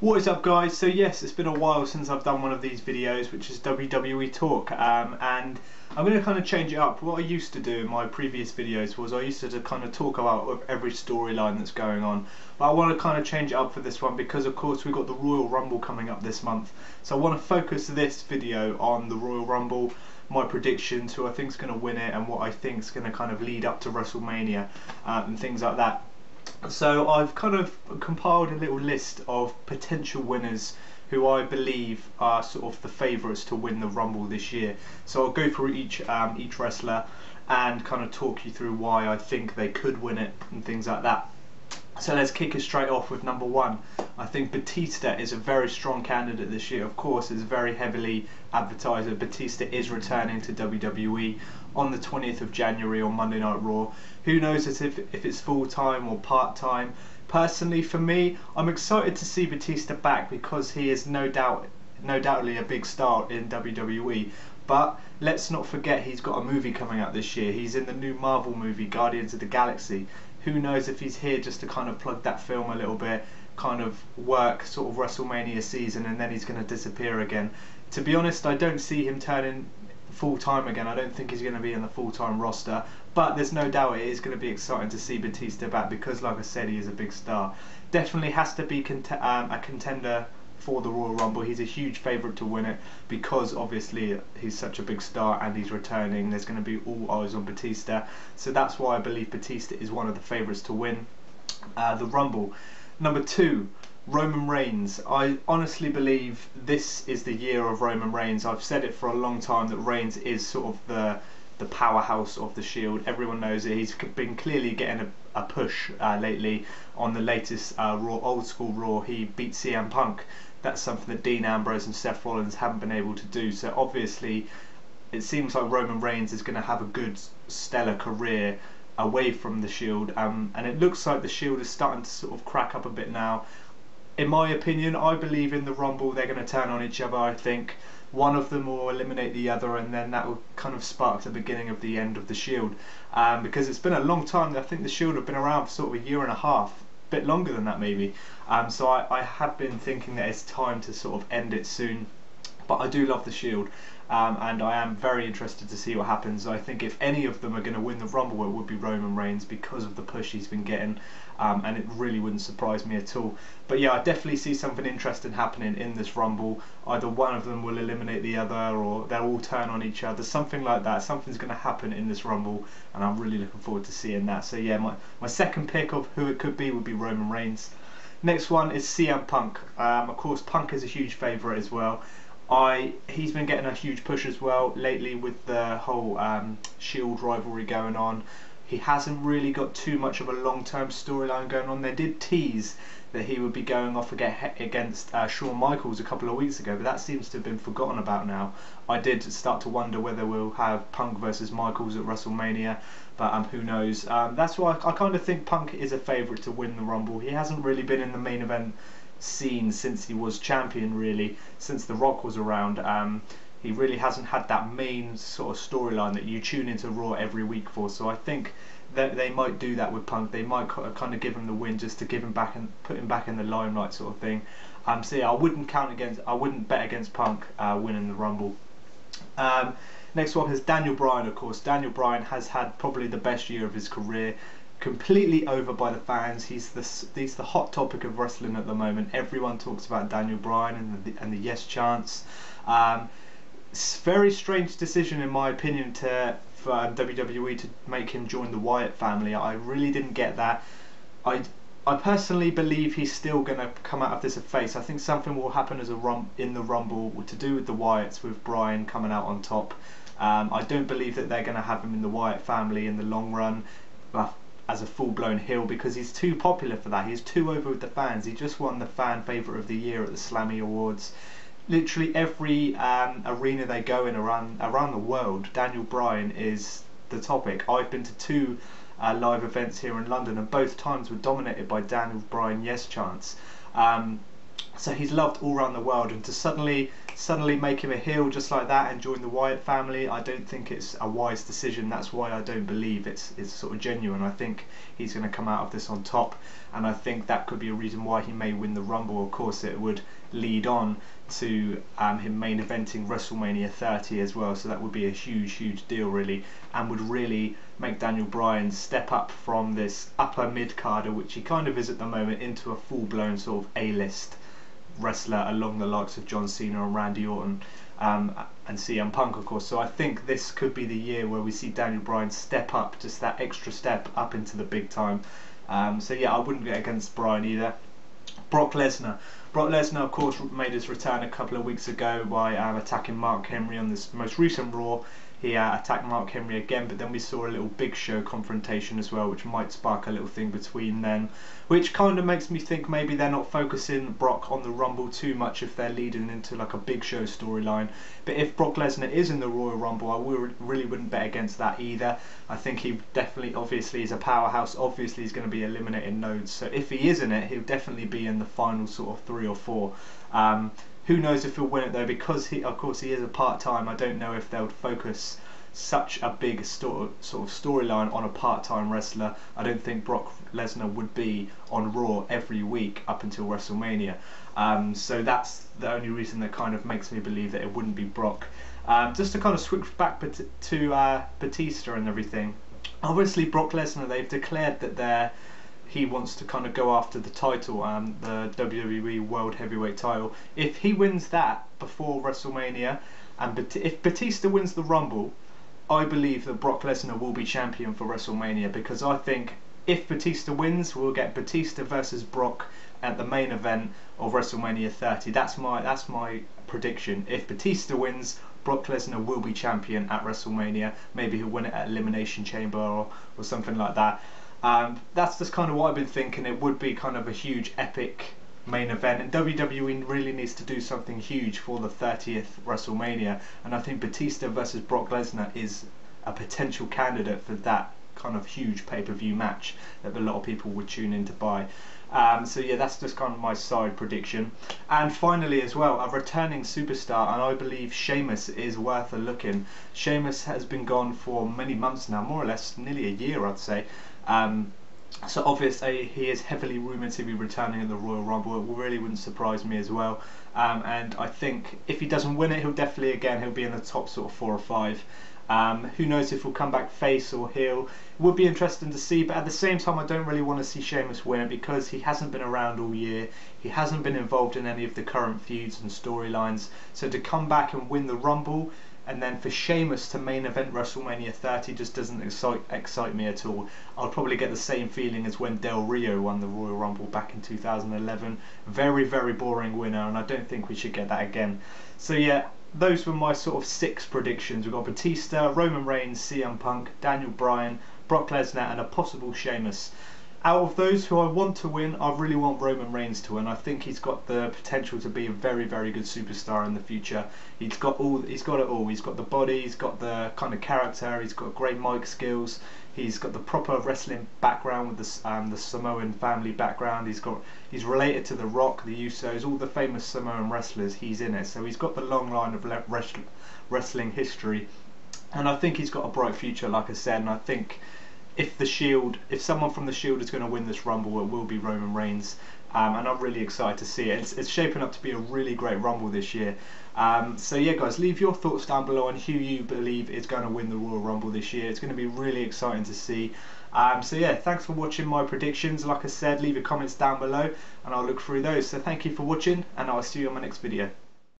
What is up guys? So yes, it's been a while since I've done one of these videos, which is WWE Talk, um, and I'm going to kind of change it up. What I used to do in my previous videos was I used to kind of talk about every storyline that's going on, but I want to kind of change it up for this one because of course we've got the Royal Rumble coming up this month. So I want to focus this video on the Royal Rumble, my predictions, who I think is going to win it, and what I think is going to kind of lead up to WrestleMania uh, and things like that. So I've kind of compiled a little list of potential winners who I believe are sort of the favourites to win the Rumble this year. So I'll go through each um, each wrestler and kind of talk you through why I think they could win it and things like that. So let's kick it straight off with number one. I think Batista is a very strong candidate this year. Of course, it's very heavily advertised that Batista is returning to WWE on the 20th of January on Monday Night Raw. Who knows if, if it's full time or part time. Personally, for me, I'm excited to see Batista back because he is no doubt, no doubtly a big star in WWE. But let's not forget he's got a movie coming out this year. He's in the new Marvel movie, Guardians of the Galaxy. Who knows if he's here just to kind of plug that film a little bit, kind of work sort of WrestleMania season, and then he's going to disappear again. To be honest, I don't see him turning full time again. I don't think he's going to be in the full time roster, but there's no doubt it is going to be exciting to see Batista back because, like I said, he is a big star. Definitely has to be cont um, a contender for the Royal Rumble. He's a huge favourite to win it because obviously he's such a big star and he's returning. There's going to be all eyes on Batista, so that's why I believe Batista is one of the favourites to win uh, the Rumble. Number two, Roman Reigns. I honestly believe this is the year of Roman Reigns. I've said it for a long time that Reigns is sort of the the powerhouse of the Shield. Everyone knows it. He's been clearly getting a, a push uh, lately on the latest uh, Raw, old school Raw. He beat CM Punk. That's something that Dean Ambrose and Seth Rollins haven't been able to do. So obviously, it seems like Roman Reigns is going to have a good, stellar career away from the Shield. Um, and it looks like the Shield is starting to sort of crack up a bit now in my opinion, I believe in the Rumble they're going to turn on each other. I think one of them will eliminate the other, and then that will kind of spark the beginning of the end of the Shield. Um, because it's been a long time. I think the Shield have been around for sort of a year and a half, bit longer than that maybe. Um, so I, I have been thinking that it's time to sort of end it soon. But I do love the Shield. Um, and I am very interested to see what happens. I think if any of them are going to win the Rumble, it would be Roman Reigns because of the push he's been getting, um, and it really wouldn't surprise me at all. But yeah, I definitely see something interesting happening in this Rumble. Either one of them will eliminate the other, or they'll all turn on each other, something like that. Something's going to happen in this Rumble, and I'm really looking forward to seeing that. So yeah, my, my second pick of who it could be would be Roman Reigns. Next one is CM Punk. Um, of course, Punk is a huge favourite as well. I he's been getting a huge push as well lately with the whole um, Shield rivalry going on. He hasn't really got too much of a long-term storyline going on. They did tease that he would be going off against uh, Shawn Michaels a couple of weeks ago, but that seems to have been forgotten about now. I did start to wonder whether we'll have Punk versus Michaels at WrestleMania, but um, who knows. Um, that's why I, I kind of think Punk is a favourite to win the Rumble. He hasn't really been in the main event scene since he was champion really since the rock was around. Um, he really hasn't had that main sort of storyline that you tune into raw every week for. So i think that they might do that with punk. They might kind of give him the win just to give him back and put him back in the limelight sort of thing. Um, so yeah i wouldn't count against i wouldn't bet against punk uh, winning the rumble. Um, next one is daniel bryan of course. Daniel bryan has had probably the best year of his career completely over by the fans. He's the he's the hot topic of wrestling at the moment. Everyone talks about Daniel Bryan and the and the yes chants. Um, very strange decision in my opinion to for WWE to make him join the Wyatt family. I really didn't get that. I I personally believe he's still going to come out of this a face. I think something will happen as a rum in the Rumble to do with the Wyatts with Bryan coming out on top. Um, I don't believe that they're going to have him in the Wyatt family in the long run as a full-blown heel because he's too popular for that. He's too over with the fans. He just won the fan favourite of the year at the Slammy Awards. Literally every um, arena they go in around around the world, Daniel Bryan is the topic. I've been to two uh, live events here in London, and both times were dominated by Daniel Bryan yes chants. Um, so he's loved all around the world and to suddenly suddenly make him a heel just like that and join the Wyatt family I don't think it's a wise decision. That's why I don't believe it's it's sort of genuine. I think he's going to come out of this on top and I think that could be a reason why he may win the Rumble. Of course it would lead on to um, him main eventing WrestleMania 30 as well so that would be a huge huge deal really and would really make Daniel Bryan step up from this upper mid carder which he kind of is at the moment into a full blown sort of A-list wrestler along the likes of John Cena and Randy Orton um, and CM Punk, of course. So I think this could be the year where we see Daniel Bryan step up, just that extra step up into the big time. Um, so yeah, I wouldn't get against Bryan either. Brock Lesnar. Brock Lesnar, of course, made his return a couple of weeks ago by um, attacking Mark Henry on this most recent Raw he uh, attacked Mark Henry again, but then we saw a little Big Show confrontation as well, which might spark a little thing between them, which kind of makes me think maybe they're not focusing Brock on the Rumble too much if they're leading into like a Big Show storyline. But if Brock Lesnar is in the Royal Rumble, I would, really wouldn't bet against that either. I think he definitely, obviously, is a powerhouse. Obviously, he's going to be eliminating nodes. So if he is in it, he'll definitely be in the final sort of three or four. Um, who knows if he'll win it though? Because he, of course, he is a part time. I don't know if they'll focus such a big sort of storyline on a part-time wrestler. I don't think Brock Lesnar would be on Raw every week up until WrestleMania. Um, so that's the only reason that kind of makes me believe that it wouldn't be Brock. Um, just to kind of switch back to uh, Batista and everything. Obviously, Brock Lesnar, they've declared that they're he wants to kind of go after the title, um, the WWE World Heavyweight title. If he wins that before WrestleMania, and Bat- if Batista wins the Rumble, I believe that Brock Lesnar will be champion for WrestleMania because I think if Batista wins, we'll get Batista versus Brock at the main event of WrestleMania 30. That's my that's my prediction. If Batista wins, Brock Lesnar will be champion at WrestleMania. Maybe he'll win it at Elimination Chamber or, or something like that. Um, that's just kind of what I've been thinking. It would be kind of a huge epic main event, and WWE really needs to do something huge for the 30th WrestleMania. And I think Batista versus Brock Lesnar is a potential candidate for that kind of huge pay-per-view match that a lot of people would tune in to buy. Um, so yeah, that's just kind of my side prediction. And finally, as well, a returning superstar, and I believe Sheamus is worth a look in. Sheamus has been gone for many months now, more or less nearly a year, I'd say. Um, so obviously he is heavily rumoured to be returning at the Royal Rumble. It really wouldn't surprise me as well. Um, and I think if he doesn't win it, he'll definitely again he'll be in the top sort of four or five. Um, who knows if he'll come back face or heel? It would be interesting to see, but at the same time, I don't really want to see Sheamus win it because he hasn't been around all year. He hasn't been involved in any of the current feuds and storylines. So to come back and win the Rumble and then for Sheamus to main event WrestleMania 30 just doesn't excite, excite me at all. I'll probably get the same feeling as when Del Rio won the Royal Rumble back in 2011. Very, very boring winner, and I don't think we should get that again. So yeah, those were my sort of six predictions. We've got Batista, Roman Reigns, CM Punk, Daniel Bryan, Brock Lesnar, and a possible Sheamus out of those who I want to win, I really want Roman Reigns to win. I think he's got the potential to be a very, very good superstar in the future. He's got all. He's got it all. He's got the body. He's got the kind of character. He's got great mic skills. He's got the proper wrestling background with the um, the Samoan family background. He's got. He's related to The Rock, the Usos, all the famous Samoan wrestlers. He's in it. So he's got the long line of wrestling history, and I think he's got a bright future. Like I said, and I think if the Shield, if someone from the Shield is going to win this Rumble, it will be Roman Reigns. Um, and I'm really excited to see it. It's, it's, shaping up to be a really great Rumble this year. Um, so yeah, guys, leave your thoughts down below on who you believe is going to win the Royal Rumble this year. It's going to be really exciting to see. Um, so yeah, thanks for watching my predictions. Like I said, leave your comments down below, and I'll look through those. So thank you for watching, and I'll see you on my next video.